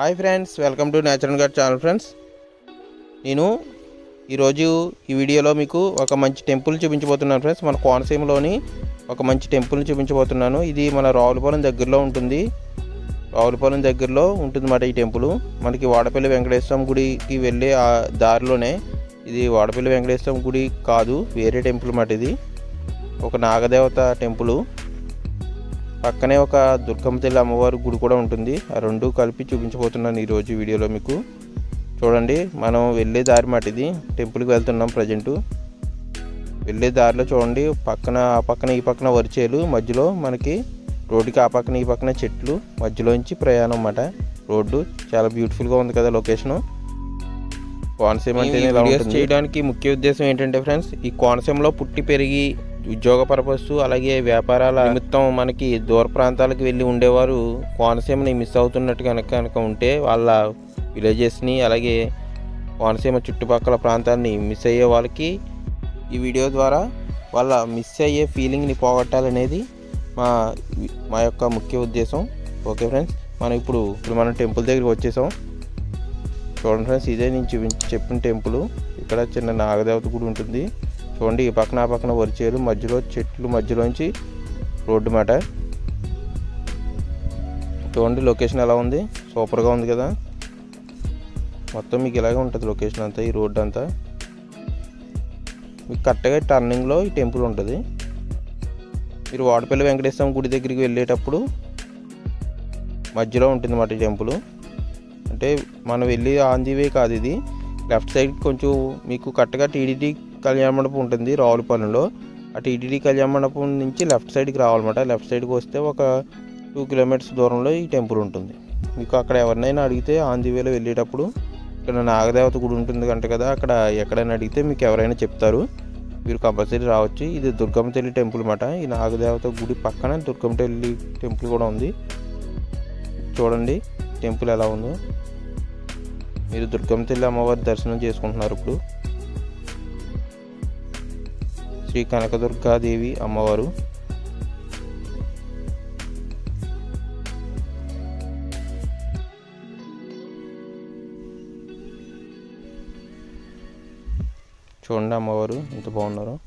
Hi friends welcome to natural guard channel friends. నేను ఈరోజు ఈ వీడియోలో మీకు ఒక మంచి టెంపుల్ చూపించబోతున్నాను ఫ్రెండ్స్. మన కోనసీమలోని ఒక మంచి టెంపుల్ని చూపించబోతున్నాను. ఇది మన రావులపాలెం దగ్గరలో ఉంటుంది. రావులపాలెం దగ్గరలో ఉంటుందన్నమాట ఈ టెంపుల్. మనకి వాడపల్లి వెంకటేశ్వరం గుడికి వెళ్ళే ఆ దారిలోనే ఇది వాడపల్లి వెంకటేశ్వరం గుడి కాదు వేరే టెంపుల్ అన్నమాట ఇది. ఒక నాగదేవత టెంపుల్. పక్కనే ఒక దుర్గమ్మ తల్లి అమ్మవారి గుడి కూడా ఉంటుంది. ఆ రెండు కలిపి చూపించబోతున్నాను ఈరోజు వీడియోలో మీకు. చూడండి మనం వెళ్ళే దారి మాట ఇది. టెంపుల్కి వెళ్తున్నాం ప్రజెంటు వెళ్ళే దారిలో చూడండి పక్కన ఆ పక్కన ఈ పక్కన వరిచేలు మధ్యలో మనకి రోడ్డుకి ఆ పక్కన ఈ పక్కన చెట్లు మధ్యలోంచి ప్రయాణం అన్నమాట. రోడ్డు చాలా బ్యూటిఫుల్గా ఉంది కదా లొకేషను కోనసీమ అంటే చేయడానికి ముఖ్య ఉద్దేశం ఏంటంటే ఫ్రెండ్స్ ఈ కోనసీమలో పుట్టి పెరిగి ఉద్యోగ పర్పస్ అలాగే వ్యాపారాల నిమిత్తం మనకి దూర ప్రాంతాలకు వెళ్ళి ఉండేవారు. కోనసీమని మిస్ అవుతున్నట్టు కనుక కనుక ఉంటే వాళ్ళ విలేజెస్ని అలాగే కోనసీమ చుట్టుపక్కల ప్రాంతాన్ని మిస్ అయ్యే వాళ్ళకి ఈ వీడియో ద్వారా వాళ్ళ మిస్ అయ్యే ఫీలింగ్ని పోగొట్టాలనేది మా మా యొక్క ముఖ్య ఉద్దేశం. ఓకే ఫ్రెండ్స్ మనం ఇప్పుడు ఇప్పుడు మనం టెంపుల్ దగ్గరికి వచ్చేసాం. చూడండి ఫ్రెండ్స్ ఇదే నేను చెప్పిన టెంపుల్ ఇక్కడ చిన్న నాగదేవత గుడి ఉంటుంది. చూడండి ఈ పక్కన ఆ పక్కన వరిచేలు మధ్యలో చెట్లు మధ్యలోంచి రోడ్డు మాట. చూడండి లొకేషన్ ఎలా ఉంది. సూపర్గా ఉంది కదా. మొత్తం మీకు ఇలాగే ఉంటుంది లొకేషన్ అంతా ఈ రోడ్డు అంతా. మీకు కరెక్ట్గా టర్నింగ్లో ఈ టెంపుల్ ఉంటుంది. మీరు వాడపల్లి వెంకటేశ్వరం గుడి దగ్గరికి వెళ్ళేటప్పుడు మధ్యలో ఉంటుంది అన్నమాట ఈ టెంపుల్. అంటే మనం వెళ్ళి ఆన్ ది వే కాదు ఇది. లెఫ్ట్ సైడ్ కొంచెం మీకు కరెక్ట్గా టీడీటీ కళ్యాణ మండపం ఉంటుంది రావులపాలెంలో. అటు టీడీడీ కళ్యాణ మండపం నుంచి లెఫ్ట్ సైడ్కి రావాలన్నమాట. లెఫ్ట్ సైడ్కి వస్తే ఒక టూ కిలోమీటర్స్ దూరంలో ఈ టెంపుల్ ఉంటుంది. మీకు అక్కడ ఎవరినైనా అడిగితే ఆంధ్రవేలో వెళ్ళేటప్పుడు ఇక్కడ నాగదేవత గుడి ఉంటుంది కంట కదా అక్కడ ఎక్కడైనా అడిగితే మీకు ఎవరైనా చెప్తారు. మీరు కంపల్సరీ రావచ్చు. ఇది దుర్గమ్మ తల్లి టెంపుల్ అన్నమాట. ఈ నాగదేవత గుడి పక్కన దుర్గమ్మ తల్లి టెంపుల్ కూడా ఉంది. చూడండి టెంపుల్ ఎలా ఉందో. మీరు దుర్గమ్మ తల్లి అమ్మవారి దర్శనం చేసుకుంటున్నారు ఇప్పుడు. శ్రీ కనకదుర్గాదేవి అమ్మవారు. చూడండి అమ్మవారు ఎంత బాగున్నారో.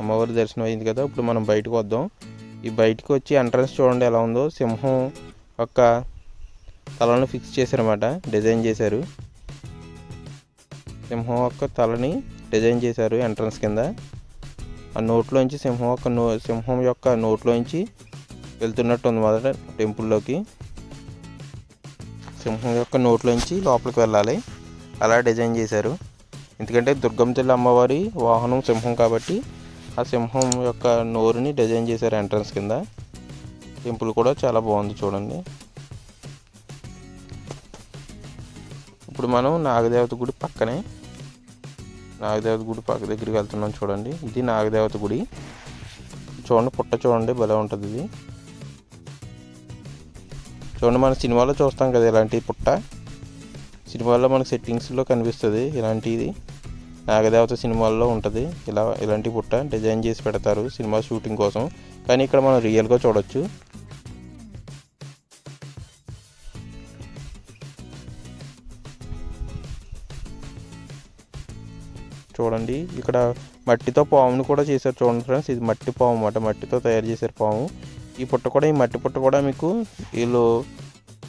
అమ్మవారి దర్శనం అయింది కదా ఇప్పుడు మనం బయటకు వద్దాం. ఈ బయటకు వచ్చి ఎంట్రన్స్ చూడండి ఎలా ఉందో. సింహం యొక్క తలను ఫిక్స్ చేశారన్నమాట డిజైన్ చేశారు. సింహం యొక్క తలని డిజైన్ చేశారు ఎంట్రన్స్ కింద. ఆ నోట్లోంచి సింహం యొక్క నో సింహం యొక్క నోట్లోంచి వెళ్తున్నట్టు ఉంది మొదట టెంపుల్లోకి. సింహం యొక్క నోట్లోంచి లోపలికి వెళ్ళాలి. అలా డిజైన్ చేశారు. ఎందుకంటే దుర్గమ్మ తల్లి అమ్మవారి వాహనం సింహం కాబట్టి ఆ సింహం యొక్క నోరుని డిజైన్ చేశారు ఎంట్రన్స్ కింద. టెంపుల్ కూడా చాలా బాగుంది చూడండి. ఇప్పుడు మనం నాగదేవత గుడి పక్కనే నాగదేవత గుడి పక్క దగ్గరికి వెళ్తున్నాం చూడండి. ఇది నాగదేవత గుడి. చూడండి పుట్ట చూడండి భలే ఉంటుంది ఇది. చూడండి మన సినిమాలో చూస్తాం కదా ఇలాంటి పుట్ట. సినిమాల్లో మనకు సెట్టింగ్స్లో కనిపిస్తుంది ఇలాంటిది. నాగదేవత సినిమాల్లో ఉంటుంది ఇలా ఇలాంటి పుట్ట డిజైన్ చేసి పెడతారు సినిమా షూటింగ్ కోసం. కానీ ఇక్కడ మనం రియల్గా చూడొచ్చు. చూడండి. ఇక్కడ మట్టితో పామును కూడా చేశారు చూడండి ఫ్రెండ్స్. ఇది మట్టి పాము అన్నమాట. మట్టితో తయారు చేశారు పాము. ఈ పుట్ట కూడా ఈ మట్టి పుట్ట కూడా మీకు వీళ్ళు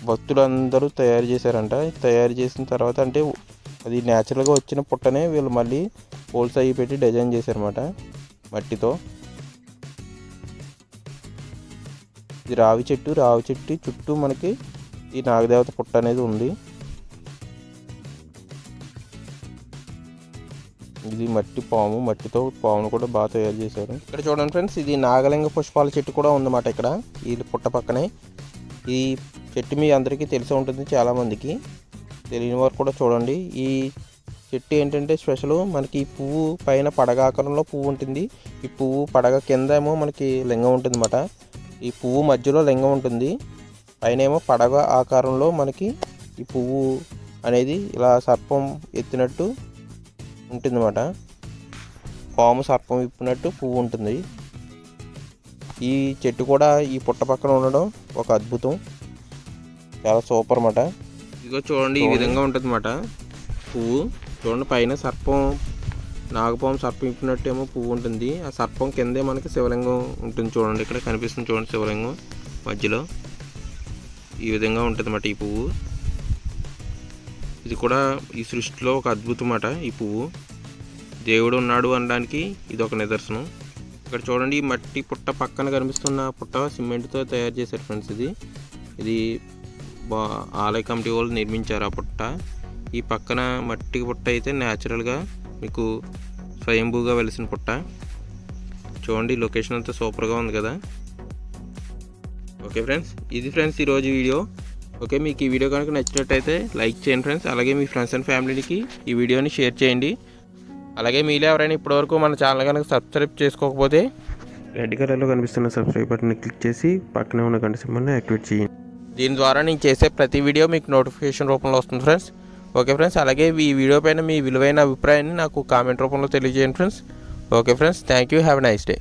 భక్తులందరూ తయారు చేశారంట. తయారు చేసిన తర్వాత అంటే అది న్యాచురల్గా వచ్చిన పుట్టనే వీళ్ళు మళ్ళీ హోల్స్ అయ్యి పెట్టి డిజైన్ చేశారన్నమాట మట్టితో. ఇది రావి చెట్టు. రావి చెట్టు చుట్టూ మనకి ఈ నాగదేవత పుట్ట అనేది ఉంది. ఇది మట్టి పాము మట్టితో పామును కూడా బాగా తయారు చేశారు. ఇక్కడ చూడండి ఫ్రెండ్స్ ఇది నాగలింగ పుష్పాల చెట్టు కూడా ఉందన్నమాట ఇక్కడ. ఈ పుట్ట పక్కనే ఈ చెట్టు మీ అందరికీ తెలిసి ఉంటుంది చాలామందికి. తెలియని వారు కూడా చూడండి. ఈ చెట్టు ఏంటంటే స్పెషల్ మనకి ఈ పువ్వు పైన పడగ ఆకారంలో పువ్వు ఉంటుంది. ఈ పువ్వు పడగ కింద ఏమో మనకి లింగం ఉంటుంది అన్నమాట ఈ పువ్వు మధ్యలో లింగం ఉంటుంది. పైన ఏమో పడగ ఆకారంలో మనకి ఈ పువ్వు అనేది ఇలా సర్పం ఎత్తినట్టు ఉంటుందన్నమాట. పాము సర్పం విప్పినట్టు పువ్వు ఉంటుంది. ఈ చెట్టు కూడా ఈ పుట్ట పక్కన ఉండడం ఒక అద్భుతం. చాలా సూపర్ అన్నమాట. ఇదిగో చూడండి ఈ విధంగా ఉంటుంది అన్నమాట పువ్వు. చూడండి పైన సర్పం నాగపాము సర్పం ఇప్పినట్టేమో పువ్వు ఉంటుంది. ఆ సర్పం కిందే మనకి శివలింగం ఉంటుంది చూడండి. ఇక్కడ కనిపిస్తుంది చూడండి శివలింగం మధ్యలో. ఈ విధంగా ఉంటుంది అన్నమాట ఈ పువ్వు. ఇది కూడా ఈ సృష్టిలో ఒక అద్భుతం అన్నమాట ఈ పువ్వు. దేవుడు ఉన్నాడు అనడానికి ఇది ఒక నిదర్శనం. ఇక్కడ చూడండి ఈ మట్టి పుట్ట పక్కన కనిపిస్తున్న పుట్ట సిమెంట్తో తయారు చేశారు ఫ్రెండ్స్ ఇది. ఇది బా ఆలయ కమిటీ వాళ్ళు నిర్మించారు ఆ పుట్ట. ఈ పక్కన మట్టి పుట్ట అయితే న్యాచురల్గా మీకు స్వయంభూగా వెలిసిన పుట్ట. చూడండి లొకేషన్ అంతా సూపర్గా ఉంది కదా. ఓకే ఫ్రెండ్స్ ఇది ఫ్రెండ్స్ ఈరోజు వీడియో. ఓకే మీకు ఈ వీడియో కనుక నచ్చినట్టయితే లైక్ చేయండి ఫ్రెండ్స్. అలాగే మీ ఫ్రెండ్స్ అండ్ ఫ్యామిలీకి ఈ వీడియోని షేర్ చేయండి. అలాగే మీలో ఎవరైనా ఇప్పటివరకు మన ఛానల్ కనుక సబ్స్క్రైబ్ చేసుకోకపోతే రెడ్ కలర్లో కనిపిస్తున్న సబ్స్క్రైబ్ బటన్ క్లిక్ చేసి పక్కనే ఉన్న గంట సింబల్ని యాక్టివేట్ చేయండి. దీని ద్వారా నేను చేసే ప్రతి వీడియో మీకు నోటిఫికేషన్ రూపంలో వస్తుంది ఫ్రెండ్స్. ఓకే ఫ్రెండ్స్ అలాగే ఈ వీడియో పైన మీ విలువైన అభిప్రాయాన్ని నాకు కామెంట్ రూపంలో తెలియజేయండి friends. Okay friends thank you have nice day.